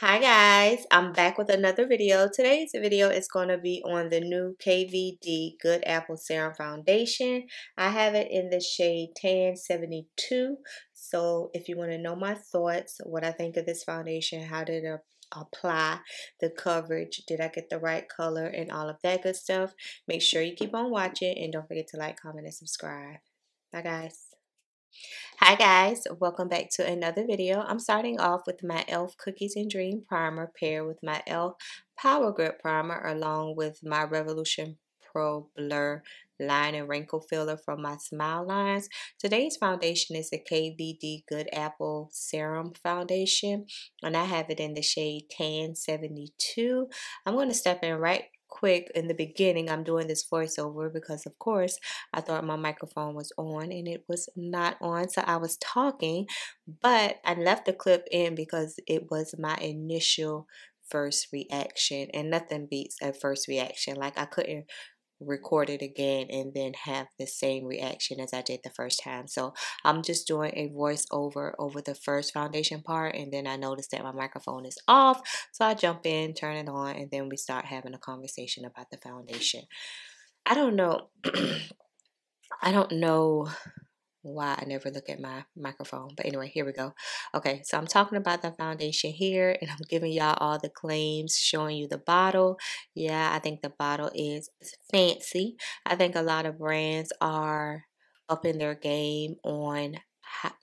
Hi guys, I'm back with another video. Today's video is going to be on the new KVD Good Apple Serum Foundation. I have it in the shade Tan 72. So if you want to know my thoughts, what I think of this foundation, how did it apply the coverage, did I get the right color and all of that good stuff, make sure you keep on watching and don't forget to like, comment, and subscribe. Bye guys. Hi guys, welcome back to another video. I'm starting off with my e.l.f. Cookies and Dream Primer paired with my e.l.f. Power Grip Primer along with my Revolution Pro Blur line and wrinkle filler from my smile lines. Today's foundation is the KVD Good Apple Serum Foundation and I have it in the shade Tan 72. I'm going to step in right quick in the beginning I'm doing this voiceover because of course I thought my microphone was on and it was not on so I was talking but I left the clip in because it was my initial first reaction and nothing beats a first reaction like I couldn't record it again and then have the same reaction as I did the first time. So I'm just doing a voiceover over the first foundation part and then I noticed that my microphone is off. So I jump in, turn it on, and then we start having a conversation about the foundation. I don't know. I don't know why I never look at my microphone. But anyway, here we go. Okay, so I'm talking about the foundation here and I'm giving y'all all the claims, showing you the bottle. Yeah, I think the bottle is fancy. I think a lot of brands are up in their game on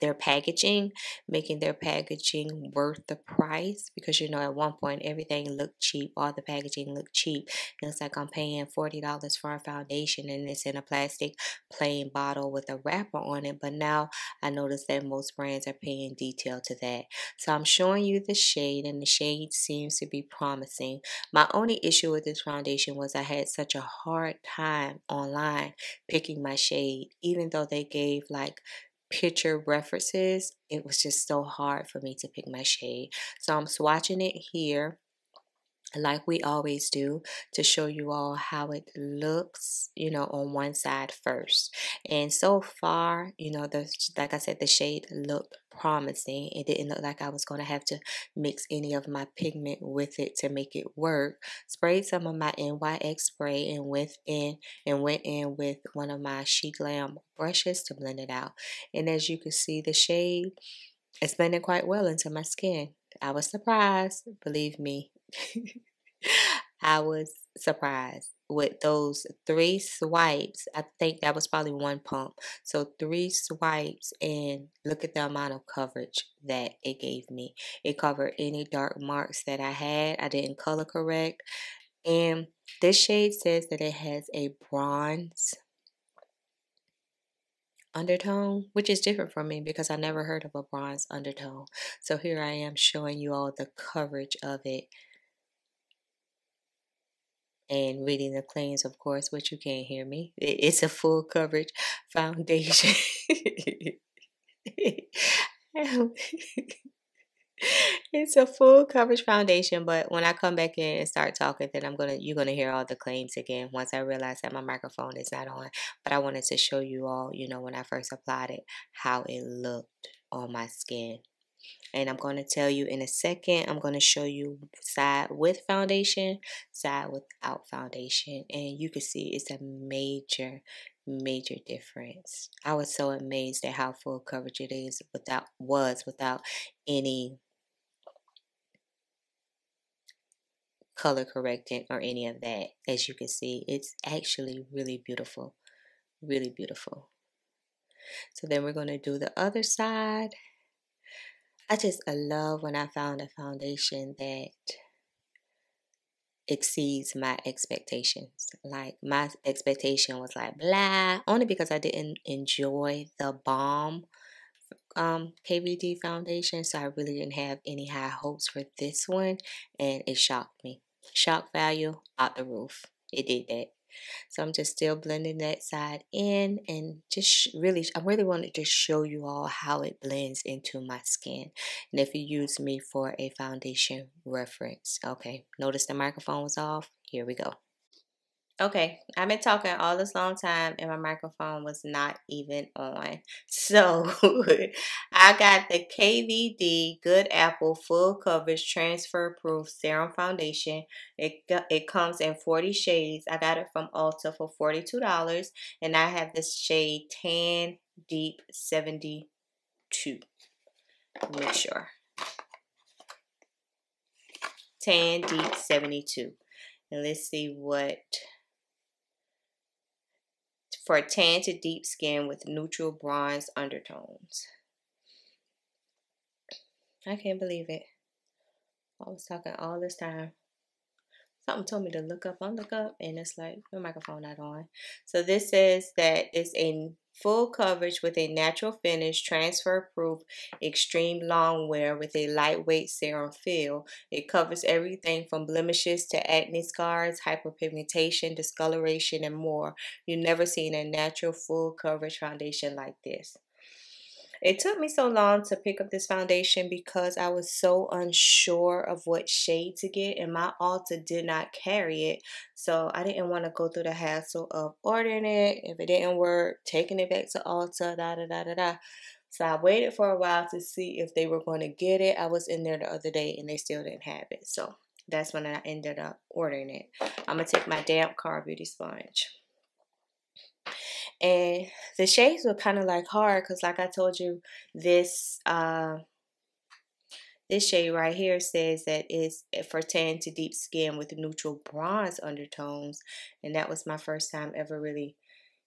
their packaging, making their packaging worth the price because you know at one point everything looked cheap, all the packaging looked cheap. And it's like I'm paying forty dollars for a foundation and it's in a plastic plain bottle with a wrapper on it. But now I notice that most brands are paying detail to that. So I'm showing you the shade and the shade seems to be promising. My only issue with this foundation was I had such a hard time online picking my shade, even though they gave like picture references, it was just so hard for me to pick my shade. So I'm swatching it here like we always do to show you all how it looks you know on one side first. And so far you know the like i said the shade looked promising. It didn't look like i was going to have to mix any of my pigment with it to make it work. Sprayed some of my nyx spray and went in and went in with one of my SheGlam brushes to blend it out. And as you can see the shade it's blending quite well into my skin. I was surprised believe me I was surprised with those three swipes. I think that was probably one pump. So three swipes and look at the amount of coverage that it gave me. It covered any dark marks that I had. I didn't color correct. And this shade says that it has a bronze undertone, which is different from me because I never heard of a bronze undertone. So here I am showing you all the coverage of it and reading the claims, of course, which you can't hear me. It's a full coverage foundation. it's a full coverage foundation, but when I come back in and start talking, then I'm gonna you're gonna hear all the claims again once I realize that my microphone is not on. But I wanted to show you all, you know, when I first applied it, how it looked on my skin and I'm going to tell you in a second. I'm going to show you side with foundation, side without foundation, and you can see it's a major, major difference. I was so amazed at how full coverage it is without was without any color correcting or any of that. As you can see, it's actually really beautiful, really beautiful. So then we're going to do the other side. I just love when I found a foundation that exceeds my expectations. Like my expectation was like blah, only because I didn't enjoy the bomb um KVD foundation, so I really didn't have any high hopes for this one, and it shocked me. Shock value out the roof. It did that. So I'm just still blending that side in and just really, I really wanted to show you all how it blends into my skin. And if you use me for a foundation reference, okay, notice the microphone was off. Here we go. Okay, I've been talking all this long time and my microphone was not even on. So I got the KVD Good Apple Full Coverage Transfer Proof Serum Foundation. It, it comes in 40 shades. I got it from Ulta for $42 and I have this shade Tan Deep 72. Make sure. Tan Deep 72. And let's see what for a tan to deep skin with neutral bronze undertones. I can't believe it. I was talking all this time. Something told me to look up. I look up and it's like the microphone not on. So this says that it's a Full coverage with a natural finish, transfer proof, extreme long wear with a lightweight serum feel. It covers everything from blemishes to acne scars, hyperpigmentation, discoloration, and more. You've never seen a natural full coverage foundation like this. It took me so long to pick up this foundation because I was so unsure of what shade to get and my Ulta did not carry it. So I didn't want to go through the hassle of ordering it. If it didn't work, taking it back to Ulta, da da da da da. So I waited for a while to see if they were going to get it. I was in there the other day and they still didn't have it. So that's when I ended up ordering it. I'm going to take my damp car beauty sponge. And the shades were kind of like hard because like I told you, this uh, this shade right here says that it's for tan to deep skin with neutral bronze undertones. And that was my first time ever really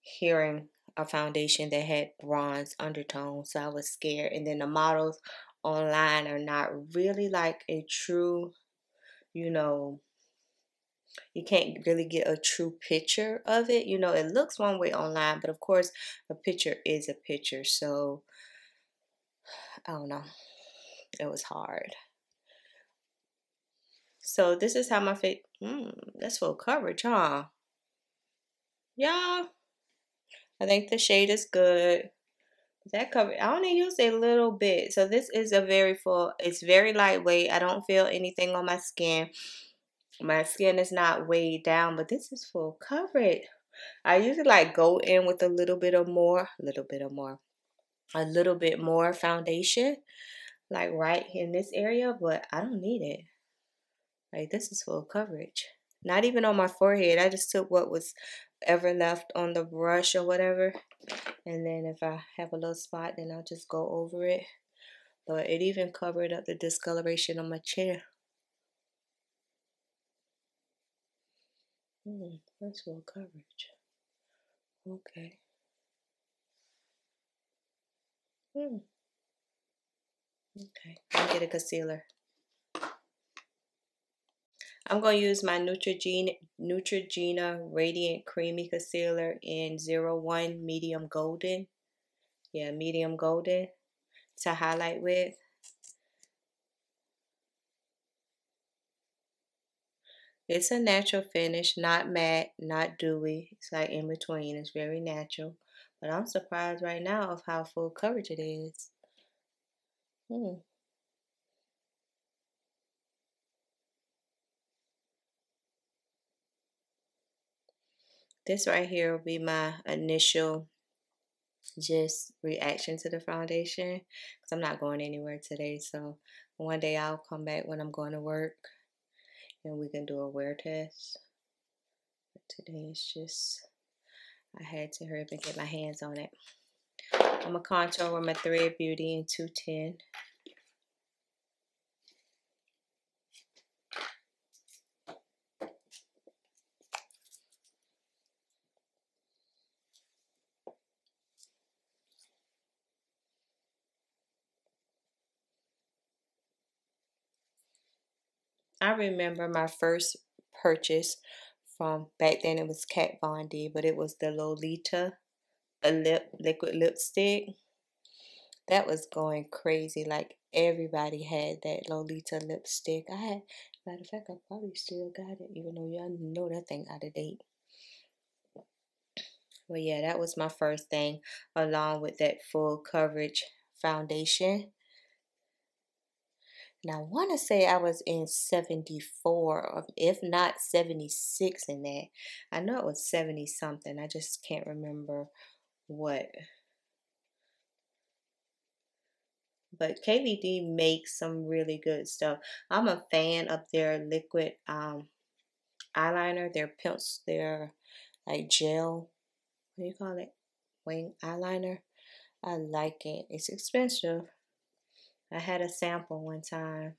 hearing a foundation that had bronze undertones. So I was scared. And then the models online are not really like a true, you know, you can't really get a true picture of it. You know, it looks one way online, but of course, a picture is a picture. So, I don't know. It was hard. So, this is how my face. Mm, that's full coverage, huh? Yeah. I think the shade is good. That cover, I only use a little bit. So, this is a very full, it's very lightweight. I don't feel anything on my skin my skin is not weighed down, but this is full coverage. I usually like go in with a little bit of more, a little bit of more, a little bit more foundation, like right in this area, but I don't need it. Like this is full coverage. Not even on my forehead. I just took what was ever left on the brush or whatever. And then if I have a little spot, then I'll just go over it. But it even covered up the discoloration on my chin. Hmm, that's full coverage. Okay. Hmm. Okay, I'll get a concealer. I'm going to use my Neutrogena, Neutrogena Radiant Creamy Concealer in 01 Medium Golden. Yeah, Medium Golden to highlight with. It's a natural finish, not matte, not dewy. It's like in between. It's very natural. But I'm surprised right now of how full coverage it is. Hmm. This right here will be my initial just reaction to the foundation because I'm not going anywhere today. So one day I'll come back when I'm going to work and we can do a wear test. But today it's just, I had to hurry up and get my hands on it. I'm a contour with my Thread Beauty in 210. I remember my first purchase from back then it was Kat Von D, but it was the Lolita a lip liquid lipstick. That was going crazy. Like everybody had that Lolita lipstick. I had matter of fact I probably still got it, even though y'all know that thing out of date. Well yeah, that was my first thing along with that full coverage foundation. And I want to say I was in 74, if not 76 in that. I know it was 70 something. I just can't remember what. But KVD makes some really good stuff. I'm a fan of their liquid um, eyeliner, their pencil, their like gel, what do you call it? Wing eyeliner. I like it. It's expensive. I had a sample one time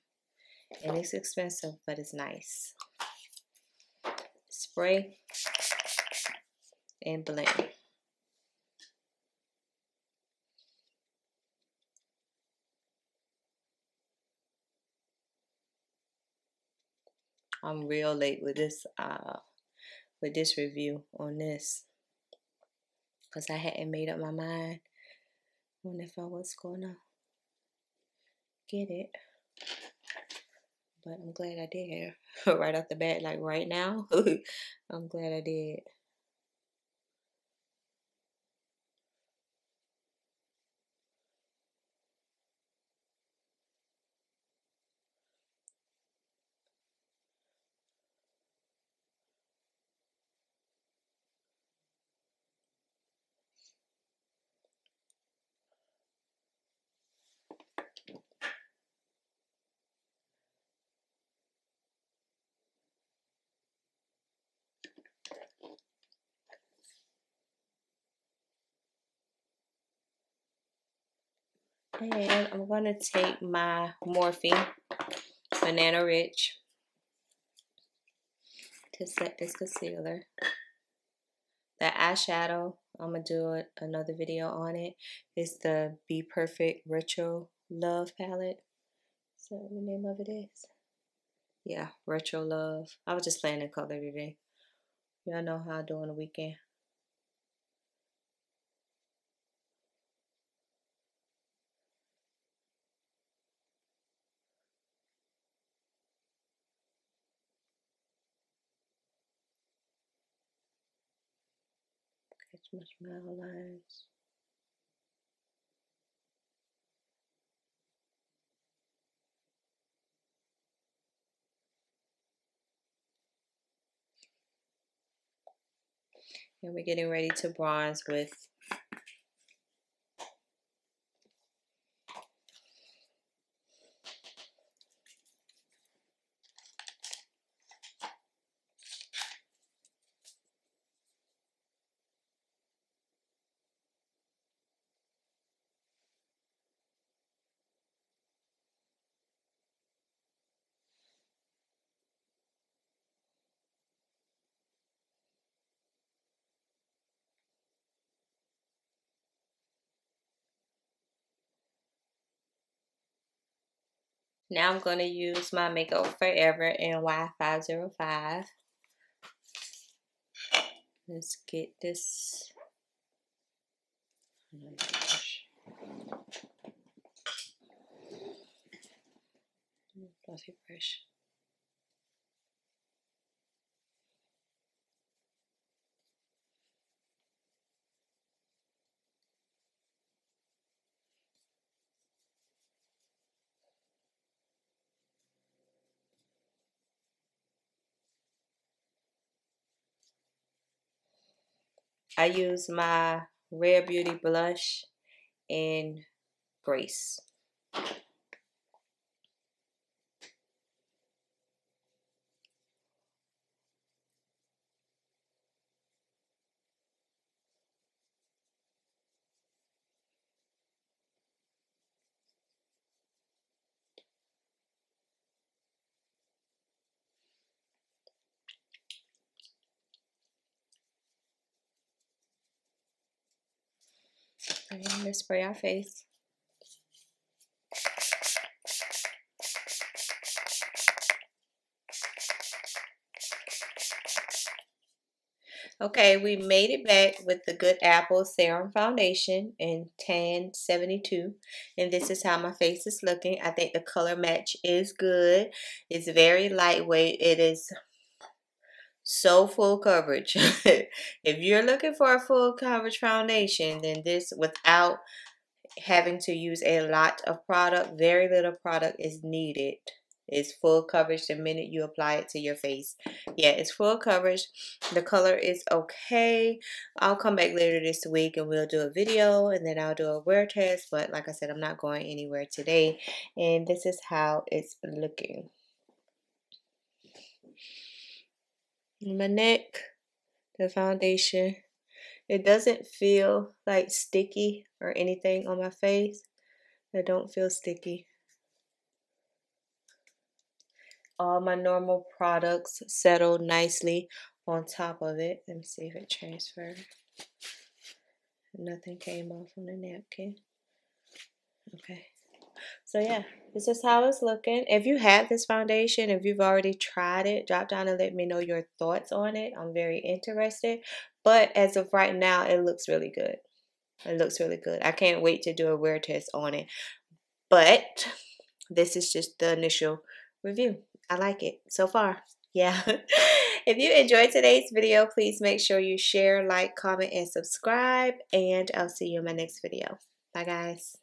and it's expensive, but it's nice. Spray and blend. I'm real late with this uh with this review on this because I hadn't made up my mind on if I was gonna get it. But I'm glad I did. Right off the bat like right now I'm glad I did And I'm going to take my Morphe Banana Rich to set this concealer. The eyeshadow, I'm going to do another video on it. It's the BPerfect Retro Love palette. Is So the name of it is? Yeah, Retro Love. I was just playing the color today. Y'all know how I do on the weekend. Lines. And we're getting ready to bronze with Now I'm going to use my Makeup Forever NY505. Let's get this. Fluffy brush. I use my Rare Beauty blush in Grace. I'm going to spray our face. Okay, we made it back with the Good Apple Serum Foundation in Tan 72. And this is how my face is looking. I think the color match is good. It's very lightweight. It is so full coverage. if you're looking for a full coverage foundation, then this without having to use a lot of product. Very little product is needed. It's full coverage the minute you apply it to your face. Yeah, it's full coverage. The color is okay. I'll come back later this week and we'll do a video and then I'll do a wear test. But like I said, I'm not going anywhere today. And this is how it's looking. My neck, the foundation. It doesn't feel like sticky or anything on my face. I don't feel sticky all my normal products settle nicely on top of it. Let me see if it transferred. Nothing came off on the napkin. Okay. So yeah, this is how it's looking. If you have this foundation, if you've already tried it, drop down and let me know your thoughts on it. I'm very interested. But as of right now, it looks really good. It looks really good. I can't wait to do a wear test on it. But this is just the initial review. I like it so far. Yeah. if you enjoyed today's video, please make sure you share, like, comment, and subscribe. And I'll see you in my next video. Bye, guys.